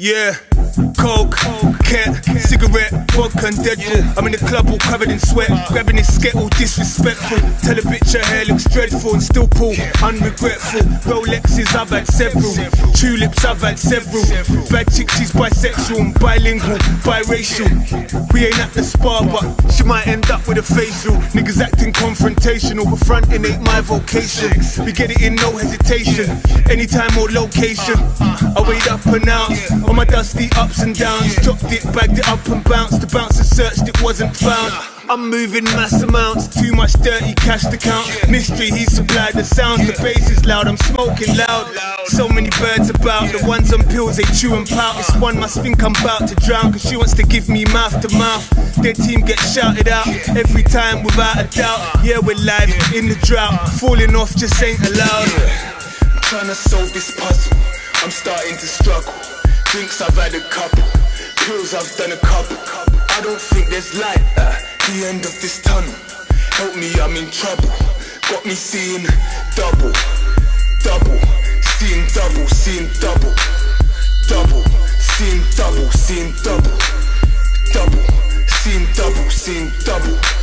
Yeah, coke, cat, cigarette, vodka and Deadpool. I'm in the club all covered in sweat, grabbing his all disrespectful. Tell a bitch her hair looks dreadful and still pull, unregretful. Rolexes I've had several, tulips I've had several. Bad chick she's bisexual and bilingual, biracial. We ain't at the spa but she might end up with a facial. Niggas acting confrontational, but fronting ain't my vocation. We get it in no hesitation, anytime or location. I wait up and out on my dusty ups and downs. Dropped it, bagged it up and bounced. The bouncer searched, it wasn't found. I'm moving mass amounts, too much dirty cash to count. Mystery, he supplied the sounds. The bass is loud, I'm smoking loud. So many birds about, the ones on pills they chew and pout. This one must think I'm about to drown, cause she wants to give me mouth to mouth. Their team gets shouted out every time without a doubt. Yeah, we're live in the drought, falling off just ain't allowed. Trying to solve this puzzle, I'm starting to struggle. Drinks I've had a couple, pills I've done a couple. I don't think there's light at the end of this tunnel. Help me, I'm in trouble. Got me seeing double, double, seeing double, seeing double, double, seeing double, seeing double, double, seeing double, seeing double.